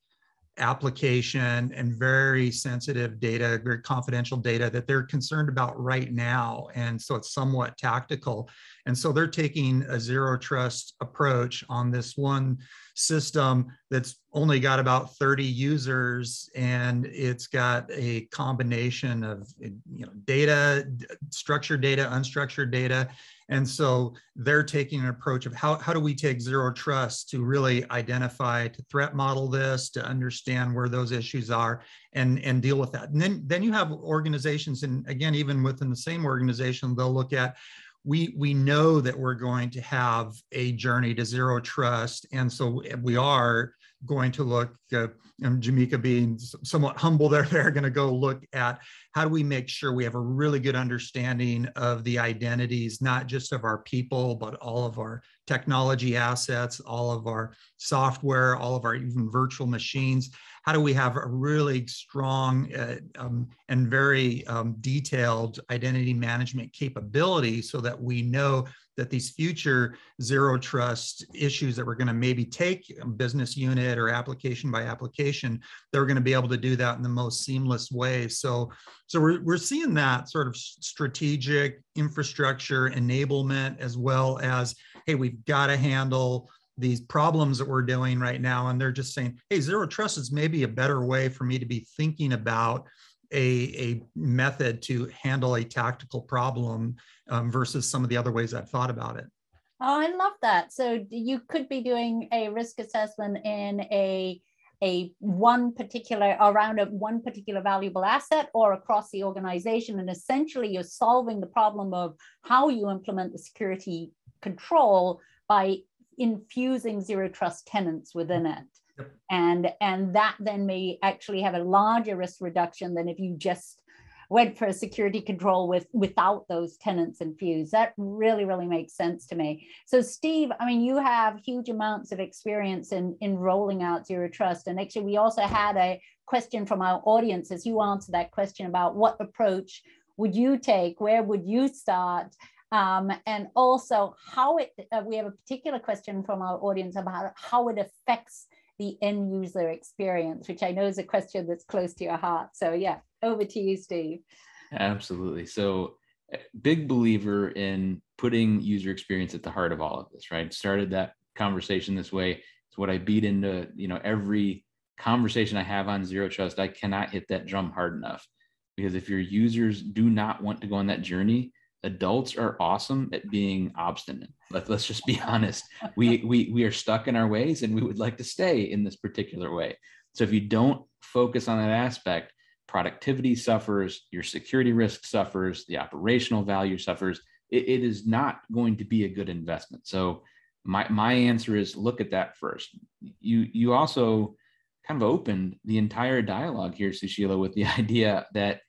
application and very sensitive data, very confidential data that they're concerned about right now. And so it's somewhat tactical. And so they're taking a zero trust approach on this one system that's only got about 30 users and it's got a combination of you know data structured data unstructured data and so they're taking an approach of how, how do we take zero trust to really identify, to threat model this, to understand where those issues are and, and deal with that. And then, then you have organizations, and again, even within the same organization, they'll look at we we know that we're going to have a journey to zero trust and so we are going to look, uh, and Jameeka being somewhat humble there, <laughs> they're going to go look at how do we make sure we have a really good understanding of the identities, not just of our people, but all of our technology assets, all of our software, all of our even virtual machines. How do we have a really strong uh, um, and very um, detailed identity management capability so that we know that these future zero trust issues that we're going to maybe take business unit or application by application, they're going to be able to do that in the most seamless way. So, so we're, we're seeing that sort of strategic infrastructure enablement as well as, hey, we've got to handle these problems that we're doing right now. And they're just saying, hey, zero trust is maybe a better way for me to be thinking about a, a method to handle a tactical problem um, versus some of the other ways I've thought about it. Oh, I love that. So you could be doing a risk assessment in a a one particular around a one particular valuable asset or across the organization and essentially you're solving the problem of how you implement the security control by infusing zero trust tenants within it and and that then may actually have a larger risk reduction than if you just went for a security control with without those tenants infused that really really makes sense to me. So steve i mean you have huge amounts of experience in in rolling out zero trust. And actually we also had a question from our audience as you answer that question about what approach would you take? Where would you start? Um, and also how it uh, we have a particular question from our audience about how it affects the end user experience, which I know is a question that's close to your heart. So, yeah, over to you, Steve. Absolutely. So, big believer in putting user experience at the heart of all of this, right? Started that conversation this way. It's what I beat into, you know, every conversation I have on zero trust. I cannot hit that drum hard enough because if your users do not want to go on that journey, adults are awesome at being obstinate. Let, let's just be <laughs> <laughs> honest. We, we, we are stuck in our ways and we would like to stay in this particular way. So if you don't focus on that aspect, productivity suffers, your security risk suffers, the operational value suffers. it, it is not going to be a good investment. So my, my answer is look at that first. You, you also kind of opened the entire dialogue here, Sushila, with the <laughs> idea that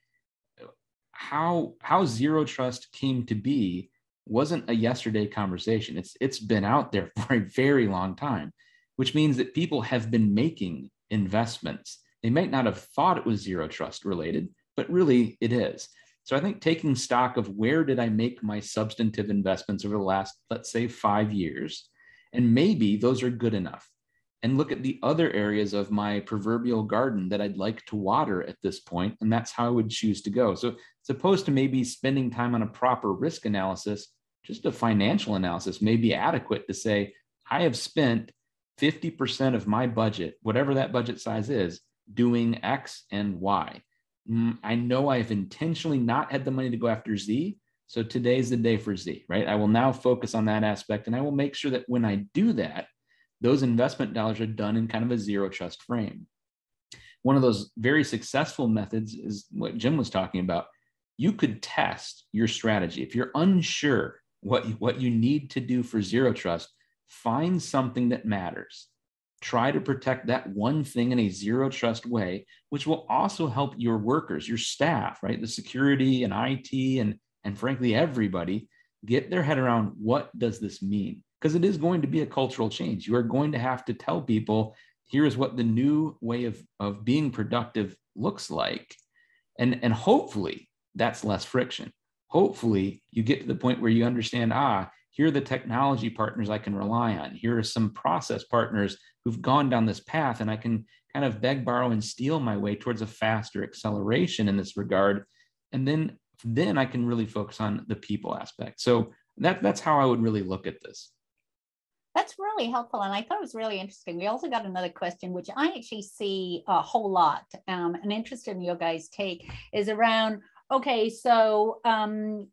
how how zero trust came to be wasn't a yesterday conversation. It's it's been out there <laughs> for a very long time, which means that people have been making investments. They might not have thought it was zero trust related, but really it is. So I think taking stock of where did I make my substantive investments over the last, let's say, five years, and maybe those are good enough and look at the other areas of my proverbial garden that I'd like to water at this point, and that's how I would choose to go. So, as opposed to maybe spending time on a proper risk analysis, just a financial analysis may be adequate to say, I have spent 50% of my budget, whatever that budget size is, doing X and Y. Mm, know I have intentionally not had the money to go after Z. So today's the day for Z, right? I will now focus on that aspect and I will make sure that when I do that, those investment dollars are done in kind of a zero trust frame. One of those very successful methods is what Jim was talking about. You could test your strategy. If you're unsure what you, what you need to do for zero trust, find something that matters. Try to protect that one thing in a zero trust way, which will also help your workers, your staff, right? The security and IT and, and frankly, everybody get their head around what does this mean? Because it is going to be a cultural change. You are going to have to tell people, here is what the new way of, of being productive looks like. And, and hopefully that's less friction. Hopefully you get to the point where you understand, ah, here are the technology partners I can rely on. Here are some process partners who've gone down this path, and I can kind of beg, borrow, and steal my way towards a faster acceleration in this regard. And then, then I can really focus on the people aspect. So that, that's how I would really look at this. That's really helpful. And I thought it was really interesting. We also got another question, which I actually see a whole lot um, and interested in your guys' take is around okay, so um,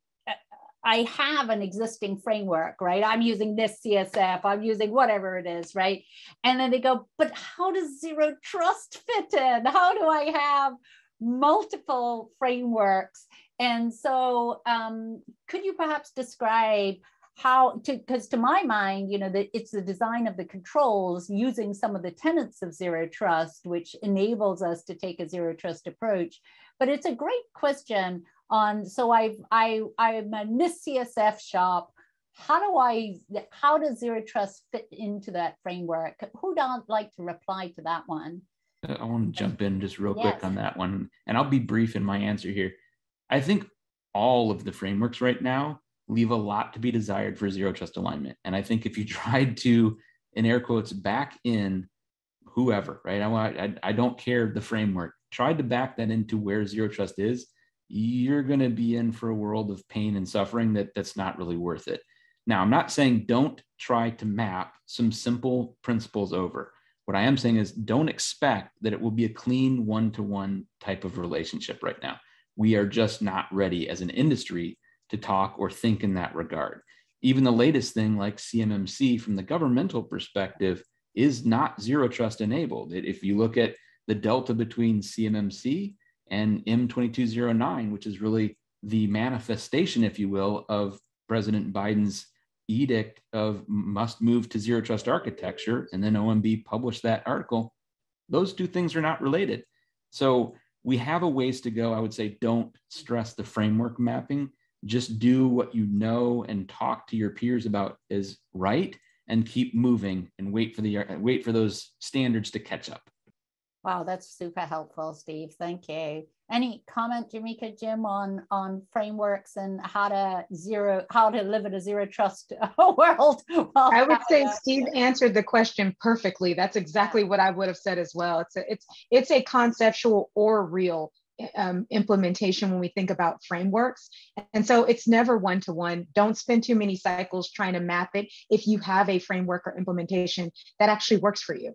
I have an existing framework, right? I'm using this CSF, I'm using whatever it is, right? And then they go, but how does zero trust fit in? How do I have multiple frameworks? And so, um, could you perhaps describe how to because to my mind you know that it's the design of the controls using some of the tenets of zero trust which enables us to take a zero trust approach. But it's a great question on so i've i i'm a NIST csf shop. How do i how does zero trust fit into that framework? Who don't like to reply to that one? Uh, I want to jump in just real yes. quick on that one and i'll be brief in my answer here. I think all of the frameworks right now leave a lot to be desired for zero trust alignment. And I think if you <laughs> tried to, in air quotes, back in whoever, right? I I, I don't care the framework, tried to back that into where zero trust is, you're going to be in for a world of pain and suffering that that's not really worth it. Now, I'm not saying don't try to map some simple principles over. What I am saying is don't expect that it will be a clean one to one type of relationship right now. We are just not ready as an industry to talk or think in that regard. Even the latest thing, like CMMC, from the governmental perspective, is not zero trust enabled. If you look at the delta between CMMC and M2209, which is really the manifestation, if you will, of President Biden's edict of must move to zero trust architecture, and then OMB published that article, those two things are not related. So we have a ways to go. I would say don't stress the framework mapping just do what you know and talk to your peers about is right and keep moving and wait for the wait for those standards to catch up. Wow that's super helpful steve. Thank you. Any comment jameeka jim on on frameworks and how to zero how to live in a zero trust <laughs> world? Well, i would say steve answered the question perfectly. That's exactly what i would have said as well. It's a it's it's a conceptual or real um, implementation when we think about frameworks. And so it's never one to one. Don't spend too many cycles trying to map it if you have a framework or implementation that actually works for you.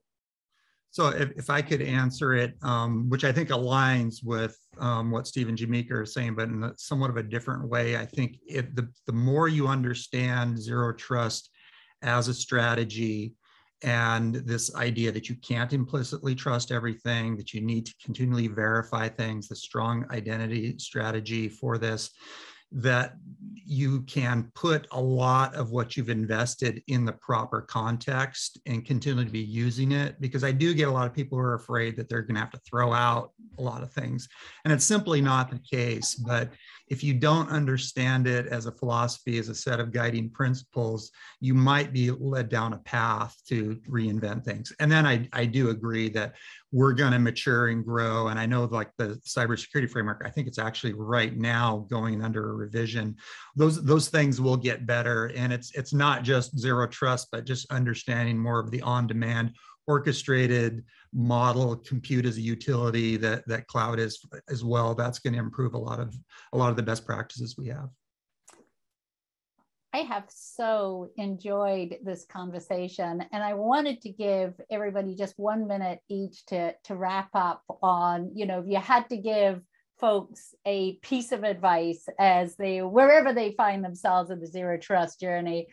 So if, if I could answer it, um, which I think aligns with um, what Stephen and Jameeka are saying, but in a, somewhat of a different way, I think if the, the more you understand zero trust as a strategy and this idea that you can't implicitly trust everything, that you need to continually verify things, the strong identity strategy for this, that you can put a lot of what you've invested in the proper context and continue to be using it because I do get a lot of people who are afraid that they're going to have to throw out a lot of things. And it's simply not the case. But if you don't understand it as a philosophy, as a set of guiding principles, you might be led down a path to reinvent things. And then I, I do agree that we're going to mature and grow. And I know like the cybersecurity framework, I think it's actually right now going under a revision. Those those things will get better. And it's it's not just zero trust, but just understanding more of the on-demand orchestrated model compute as a utility that that cloud is as well that's going to improve a lot of a lot of the best practices we have I have so enjoyed this conversation, and I wanted to give everybody just one minute each to to wrap up on. You know, if you had to give folks a piece of advice as they wherever they find themselves in the zero trust journey,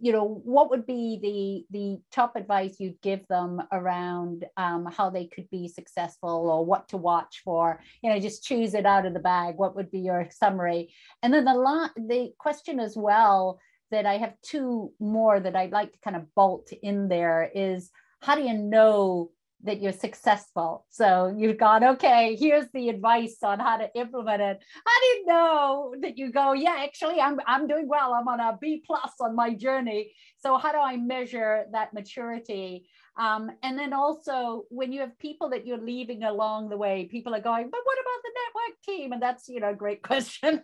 you know, what would be the the top advice you'd give them around um, how they could be successful or what to watch for? You know, just choose it out of the bag. What would be your summary? And then the la- the question as well that I have two more that I'd like to kind of bolt in there is how do you know that you're successful. So you've gone, okay, here's the advice on how to implement it. I didn't know that you go, yeah, actually, I'm, I'm doing well. I'm on a B plus on my journey. So how do I measure that maturity? Um, and then also when you have people that you're leaving along the way, people are going, but what about the network team? And that's, you know, a great <laughs> question.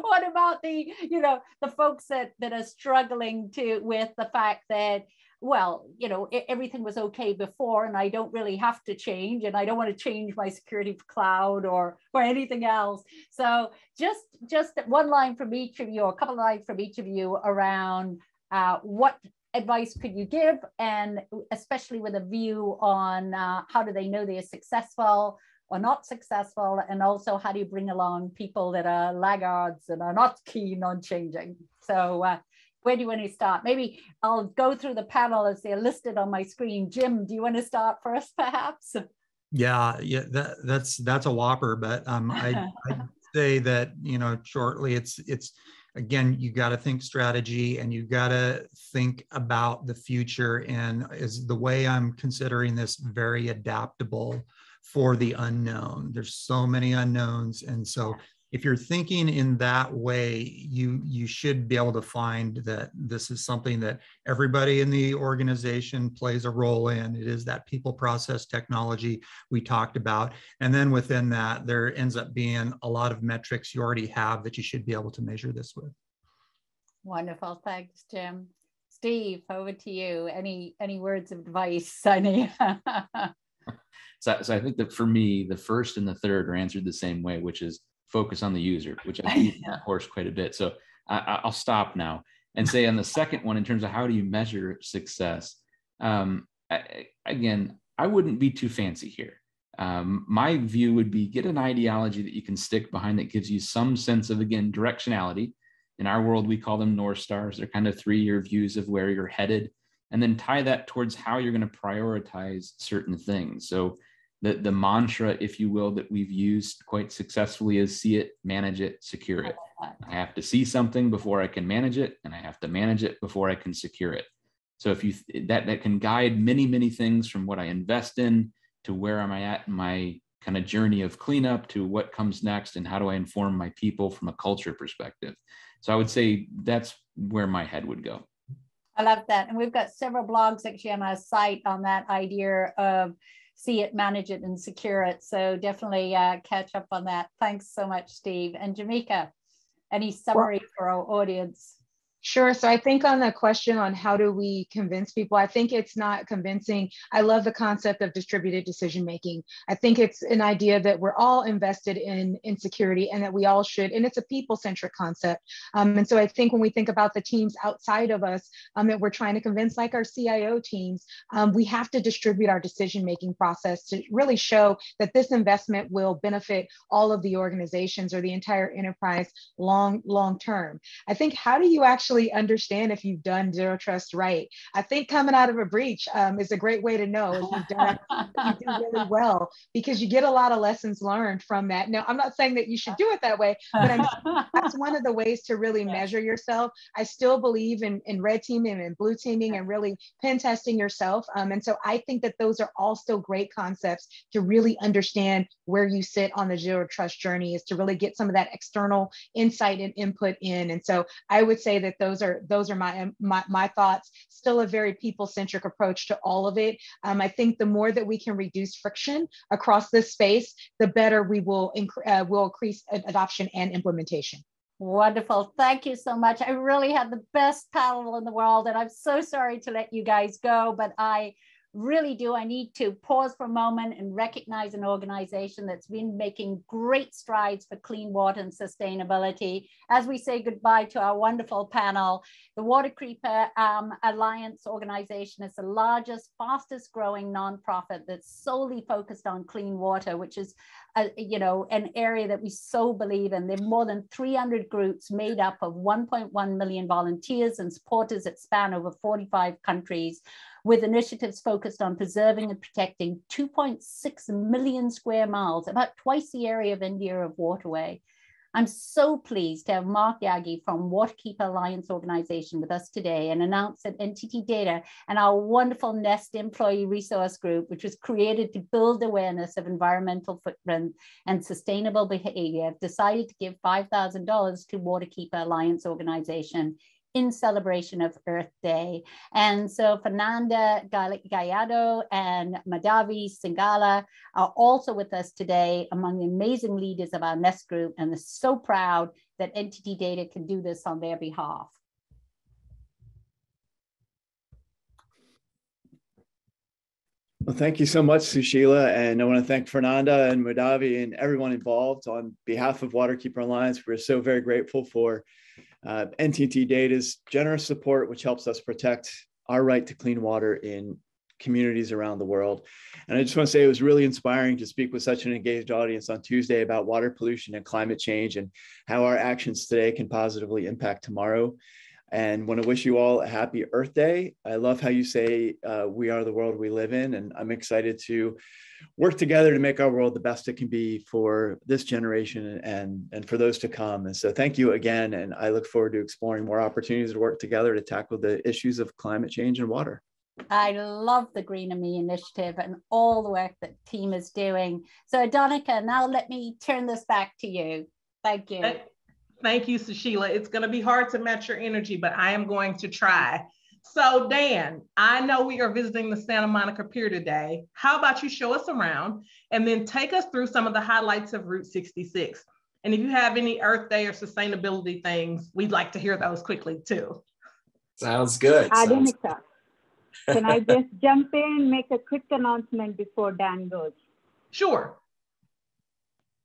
what about the, you know, the folks that, that are struggling to with the fact that well, you know, everything was okay before and I don't really have to change and I don't want to change my security cloud or or anything else. So just just one line from each of you, or a couple of lines from each of you around uh, what advice could you give and especially with a view on uh, how do they know they're successful or not successful and also how do you bring along people that are laggards and are not keen on changing so uh, where do you want to start? Maybe I'll go through the panel as they're listed on my screen. Jim, do you want to start first, <laughs> perhaps? Yeah, yeah, that, that's that's a whopper. But um, I, <laughs> I'd say that you know shortly, it's it's again you got to think strategy and you got to think about the future. And is the way I'm considering this very adaptable for the unknown. There's so many unknowns, and so if you're thinking in that way, you you should be able to find that this is something that everybody in the organization plays a role in. It is that people process technology we talked about. And then within that, there ends up being a lot of metrics you already have that you should be able to measure this with. Wonderful. Thanks, Jim. Steve, over to you. Any any words of advice, Sunny? <laughs> so, so I think that for me, the first and the third are answered the same way, which is focus on the user, which I <laughs> beat that horse quite a bit. So I, will stop now and say on the second one, in terms of how do you measure success, um, I, again, I wouldn't be too fancy here. Um, my view would be get an ideology that you can stick behind that gives you some sense of, again, directionality. In our world, we call them North Stars. They're kind of three year views of where you're headed, and then tie that towards how you're going to prioritize certain things. So the, the mantra, if you will, that we've used quite successfully is see it, manage it, secure it. I have to see something before I can manage it, and I have to manage it before I can secure it. So if you that that can guide many many things from what I invest in to where am I at in my kind of journey of cleanup to what comes next and how do I inform my people from a culture perspective. So I would say that's where my head would go. I love that, and we've got several blogs actually on our site on that idea of see it, manage it, and secure it. So definitely uh, catch up on that. Thanks so much, Steve. And Jameeka, any summary well, for our audience? Sure. So I think on the question on how do we convince people, I think it's not convincing. I love the concept of distributed decision making. I think it's an idea that we're all invested in insecurity and that we all should, and it's a people centric concept. Um, and so I think when we think about the teams outside of us um, that we're trying to convince, like our CIO teams, um, we have to distribute our decision making process to really show that this investment will benefit all of the organizations or the entire enterprise long, long term. I think how do you actually actually understand if you've done zero trust right. I think coming out of a breach um, is a great way to know if you've done you do really <laughs> well because you get a lot of lessons learned from that. Now, I'm not saying that you should do it that way, but I'm, <laughs> that's one of the ways to really measure yourself. I still believe in, in red teaming and blue teaming and really pen testing yourself. Um, and so I think that those are all still great concepts to really understand where you sit on the zero trust journey is to really get some of that external insight and input in. And so I would say that those are those are my my, my thoughts. Still a very people centric approach to all of it. Um, I think the more that we can reduce friction across this space, the better we will inc- uh, will increase adoption and implementation. Wonderful. Thank you so much. I really had the best panel in the world, and I'm so sorry to let you guys go, but I really do. I need to pause for a moment and recognize an organization that's been making great strides for clean water and sustainability. As we say goodbye to our wonderful panel, the Waterkeeper um, Alliance organization is the largest, fastest growing nonprofit that's solely focused on clean water, which is, a, you know, an area that we so believe in. There are more than 300 groups made up of 1.1 million volunteers and supporters that span over 45 countries with initiatives focused on preserving and protecting 2.6 million square miles, about twice the area of India of waterway. I'm so pleased to have Marc Yaggi from Waterkeeper Alliance organization with us today and announce that NTT Data and our wonderful NEST employee resource group, which was created to build awareness of environmental footprint and sustainable behavior, decided to give $5,000 to Waterkeeper Alliance organization in celebration of Earth Day. And so Fernanda Gallardo and Madhavi Singala are also with us today among the amazing leaders of our NEST group and are so proud that NTT Data can do this on their behalf. Well, thank you so much, Sushila. And I want to thank Fernanda and Madhavi and everyone involved on behalf of Waterkeeper Alliance. We're so very grateful for uh, NTT Data's generous support, which helps us protect our right to clean water in communities around the world. And I just want to say it was really inspiring to speak with such an engaged audience on Tuesday about water pollution and climate change and how our actions today can positively impact tomorrow. And want to wish you all a happy Earth Day. I love how you say uh, we are the world we live in, and I'm excited to work together to make our world the best it can be for this generation and and for those to come and so thank you again and i look forward to exploring more opportunities to work together to tackle the issues of climate change and water I love the Greener Me initiative and all the work that team is doing. So, Donica, now let me turn this back to you. Thank you. Thank you, Sushila. It's going to be hard to match your energy, but I am going to try. So, Dan, I know we are visiting the Santa Monica Pier today. How about you show us around and then take us through some of the highlights of Route 66? And if you have any Earth Day or sustainability things, we'd like to hear those quickly too. Sounds good. Adenika, can I <laughs> just jump in and make a quick announcement before Dan goes? Sure.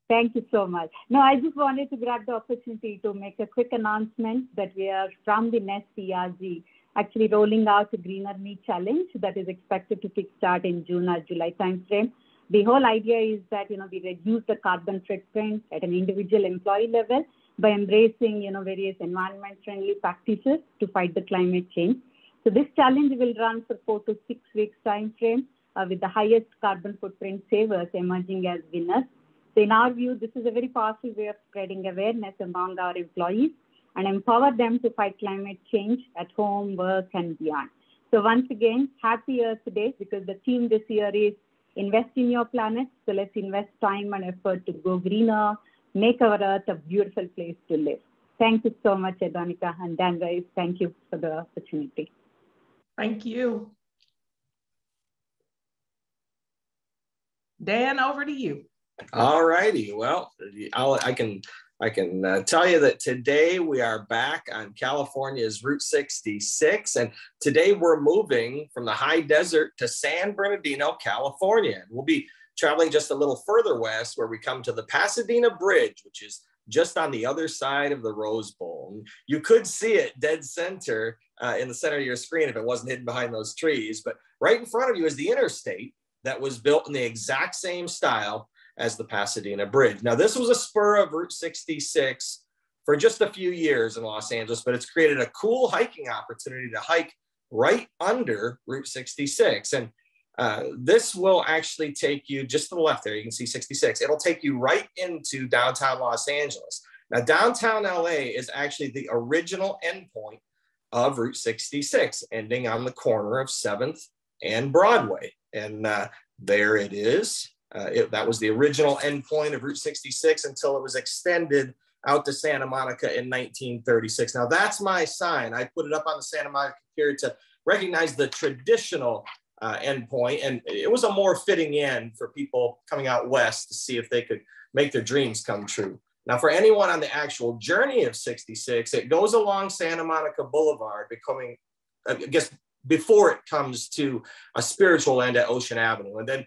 Thank you so much. No, I just wanted to grab the opportunity to make a quick announcement that we are from the NEST ERG actually rolling out a Greener Me challenge that is expected to kickstart in June or July timeframe. The whole idea is that you know we reduce the carbon footprint at an individual employee level by embracing you know various environment friendly practices to fight the climate change. So this challenge will run for four to six weeks timeframe uh, with the highest carbon footprint savers emerging as winners. So in our view, this is a very powerful way of spreading awareness among our employees and empower them to fight climate change at home, work, and beyond. So once again, happy Earth Day because the theme this year is invest in your planet. So let's invest time and effort to go greener, make our Earth a beautiful place to live. Thank you so much, Adonika and Dan guys. Thank you for the opportunity. Thank you. Dan, over to you. All righty. Well, I'll, I can I can uh, tell you that today we are back on California's Route 66. And today we're moving from the high desert to San Bernardino, California. We'll be traveling just a little further west where we come to the Pasadena Bridge, which is just on the other side of the Rose Bowl. You could see it dead center uh, in the center of your screen if it wasn't hidden behind those trees. But right in front of you is the interstate that was built in the exact same style as the Pasadena Bridge. Now, this was a spur of Route 66 for just a few years in Los Angeles, but it's created a cool hiking opportunity to hike right under Route 66. And uh, this will actually take you just to the left there. You can see 66. It'll take you right into downtown Los Angeles. Now, downtown LA is actually the original endpoint of Route 66, ending on the corner of 7th and Broadway. And uh, there it is. Uh, it, that was the original endpoint of Route 66 until it was extended out to Santa Monica in 1936. Now that's my sign. I put it up on the Santa Monica Pier to recognize the traditional uh, endpoint, and it was a more fitting end for people coming out west to see if they could make their dreams come true. Now, for anyone on the actual journey of 66, it goes along Santa Monica Boulevard, becoming, I guess, before it comes to a spiritual end at Ocean Avenue. And then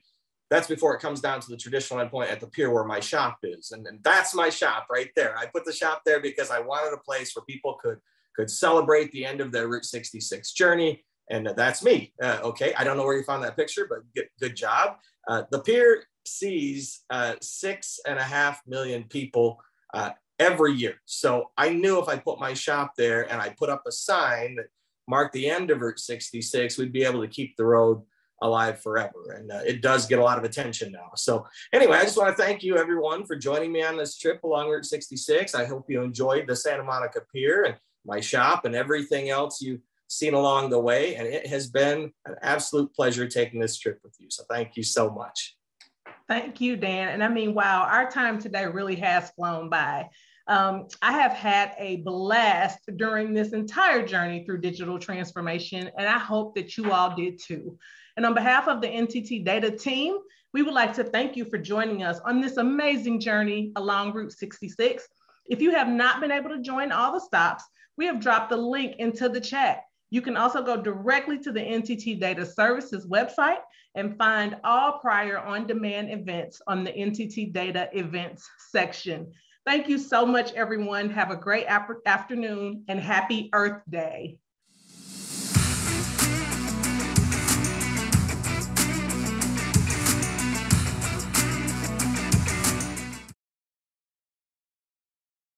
that's before it comes down to the traditional endpoint at the pier where my shop is. And, and that's my shop right there. I put the shop there because I wanted a place where people could, could celebrate the end of their Route 66 journey. And that's me. Uh, okay. I don't know where you found that picture, but good, good job. Uh, the pier sees uh, six and a half million people uh, every year. So I knew if I put my shop there and I put up a sign that marked the end of Route 66, we'd be able to keep the road alive forever. And uh, it does get a lot of attention now. So, anyway, I just want to thank you, everyone, for joining me on this trip along Route 66. I hope you enjoyed the Santa Monica Pier and my shop and everything else you've seen along the way. And it has been an absolute pleasure taking this trip with you. So, thank you so much. Thank you, Dan. And I mean, wow, our time today really has flown by. Um, I have had a blast during this entire journey through digital transformation, and I hope that you all did too. And on behalf of the NTT Data team, we would like to thank you for joining us on this amazing journey along Route 66. If you have not been able to join all the stops, we have dropped the link into the chat. You can also go directly to the NTT Data Services website and find all prior on-demand events on the NTT Data events section. Thank you so much, everyone. Have a great afternoon and happy Earth Day.